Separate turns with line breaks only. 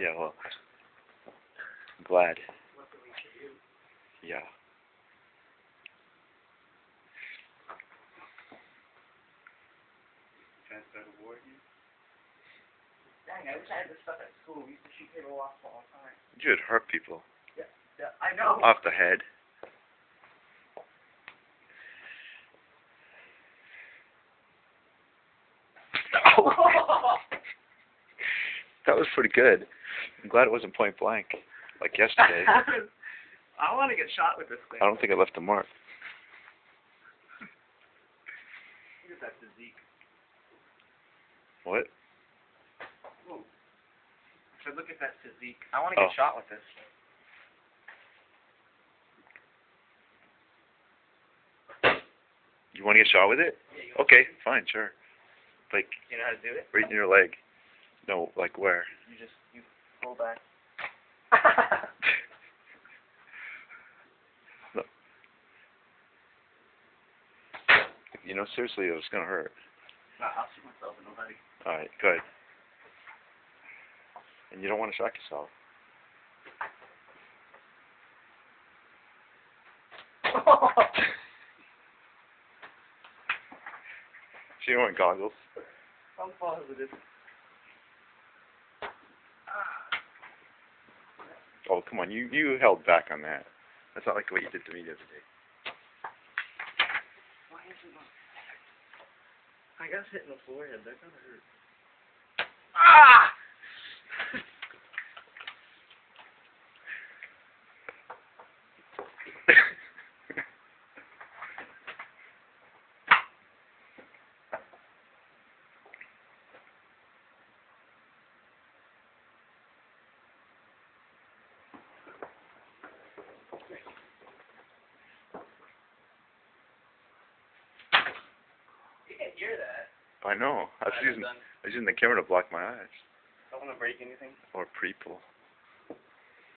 Yeah, well, I'm glad. Yeah.
Dang, I wish I had this stuff at school. We used to shoot people off all the time.
You would hurt people
Yeah, I know.
off the head. That was pretty good. I'm glad it wasn't point blank, like yesterday.
I want to get shot with this thing.
I don't think I left a mark.
Look at that physique.
What?
So look at that physique. I want to get
Oh.
shot with this.
You want to get shot with it?
Yeah,
Okay, fine, sure. Like
you know how to do it?
right in your leg. No, like where?
You just you pull back.
You know, seriously, it was gonna hurt.
no, I'll shoot myself in the leg.
All right, good. And you don't want to shock yourself. She don't goggles.
I'm positive.
Come on, you you held back on that. That's not like what you did to me the other day.
Why isn't my... I got hit in the forehead. That kind of hurt. Ah! You can hear that.
I know. I was using
done-
I was using the camera to block my eyes
Don't want to break anything.
or people.